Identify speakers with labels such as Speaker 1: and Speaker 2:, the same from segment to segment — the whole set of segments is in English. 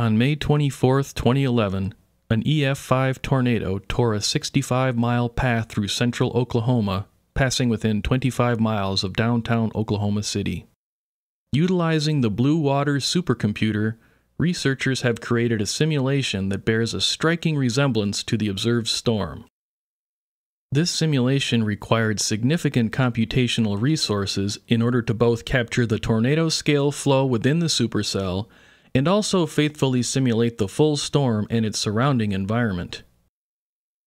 Speaker 1: On May 24, 2011, an EF5 tornado tore a 65 mile path through central Oklahoma, passing within 25 miles of downtown Oklahoma City. Utilizing the Blue Waters supercomputer, researchers have created a simulation that bears a striking resemblance to the observed storm. This simulation required significant computational resources in order to both capture the tornado scale flow within the supercell and also faithfully simulate the full storm and its surrounding environment.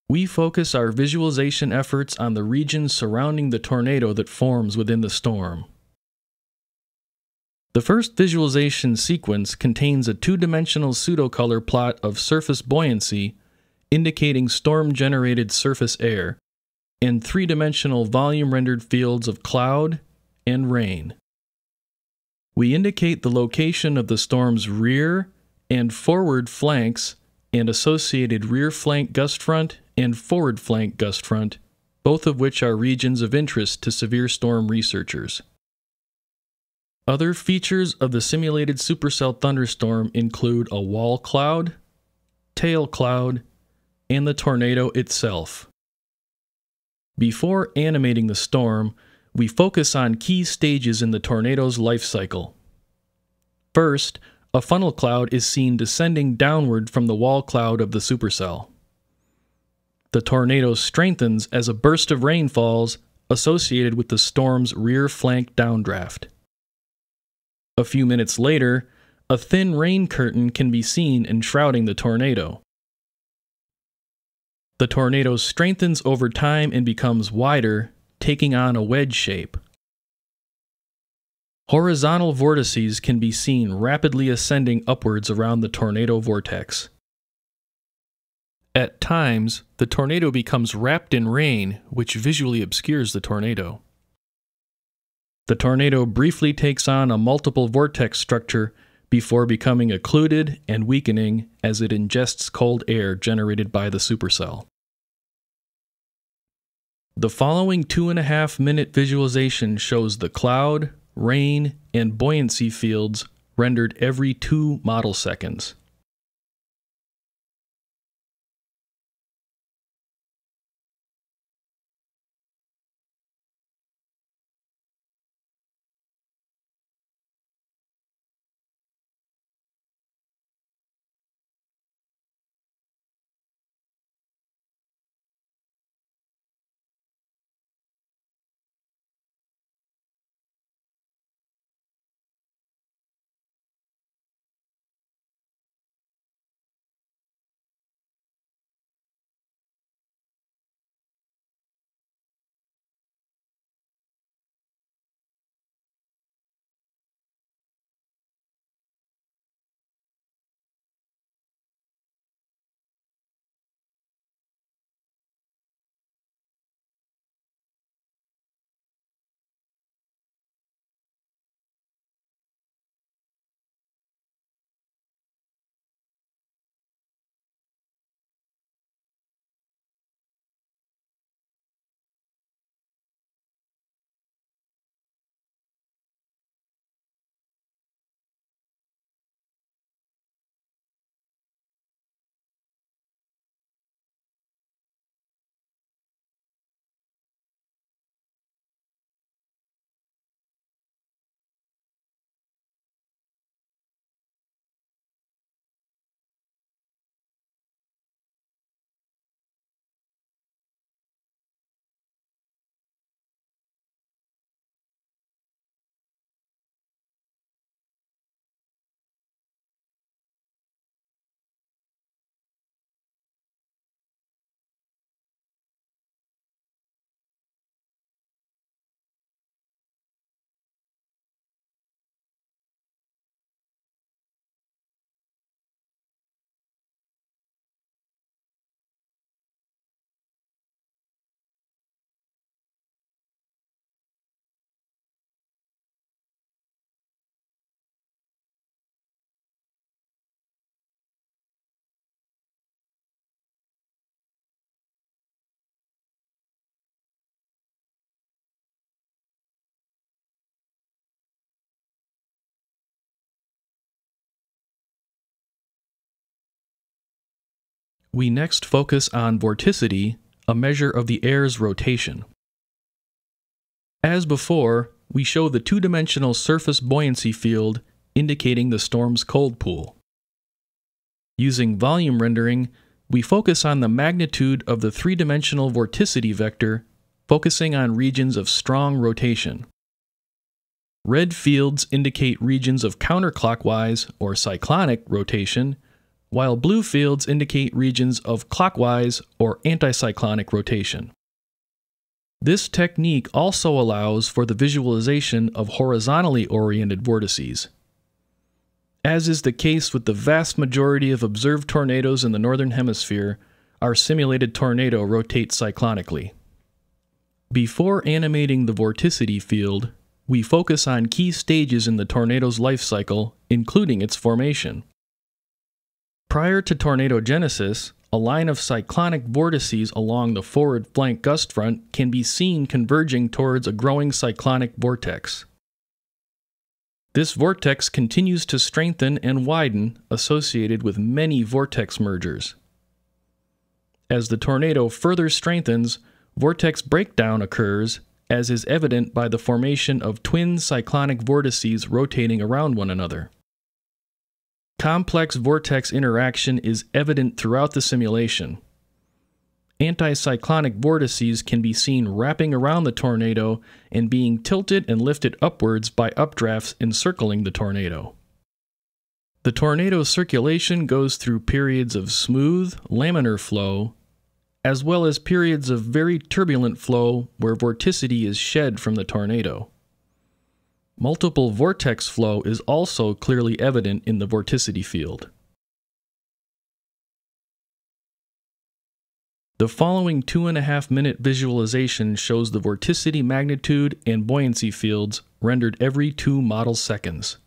Speaker 1: We focus our visualization efforts on the region surrounding the tornado that forms within the storm. The first visualization sequence contains a two dimensional pseudocolor plot of surface buoyancy, indicating storm generated surface air, and three dimensional volume rendered fields of cloud and rain. We indicate the location of the storm's rear and forward flanks and associated rear flank gust front and forward flank gust front, both of which are regions of interest to severe storm researchers. Other features of the simulated supercell thunderstorm include a wall cloud, tail cloud, and the tornado itself. Before animating the storm, we focus on key stages in the tornado's life cycle. First, a funnel cloud is seen descending downward from the wall cloud of the supercell. The tornado strengthens as a burst of rain falls associated with the storm's rear flank downdraft. A few minutes later, a thin rain curtain can be seen enshrouding the tornado. The tornado strengthens over time and becomes wider, taking on a wedge shape. Horizontal vortices can be seen rapidly ascending upwards around the tornado vortex. At times, the tornado becomes wrapped in rain, which visually obscures the tornado. The tornado briefly takes on a multiple vortex structure before becoming occluded and weakening as it ingests cold air generated by the supercell. The following two and a half minute visualization shows the cloud, rain, and buoyancy fields rendered every two model seconds. We next focus on vorticity, a measure of the air's rotation. As before, we show the two-dimensional surface buoyancy field indicating the storm's cold pool. Using volume rendering, we focus on the magnitude of the three-dimensional vorticity vector, focusing on regions of strong rotation. Red fields indicate regions of counterclockwise or cyclonic rotation, while blue fields indicate regions of clockwise or anticyclonic rotation. This technique also allows for the visualization of horizontally oriented vortices. As is the case with the vast majority of observed tornadoes in the Northern Hemisphere, our simulated tornado rotates cyclonically. Before animating the vorticity field, we focus on key stages in the tornado's life cycle, including its formation. Prior to tornado genesis, a line of cyclonic vortices along the forward flank gust front can be seen converging towards a growing cyclonic vortex. This vortex continues to strengthen and widen, associated with many vortex mergers. As the tornado further strengthens, vortex breakdown occurs, as is evident by the formation of twin cyclonic vortices rotating around one another. Complex vortex interaction is evident throughout the simulation. Anticyclonic vortices can be seen wrapping around the tornado and being tilted and lifted upwards by updrafts encircling the tornado. The tornado circulation goes through periods of smooth, laminar flow, as well as periods of very turbulent flow where vorticity is shed from the tornado. Multiple vortex flow is also clearly evident in the vorticity field. The following two and a half minute visualization shows the vorticity magnitude and buoyancy fields rendered every two model seconds.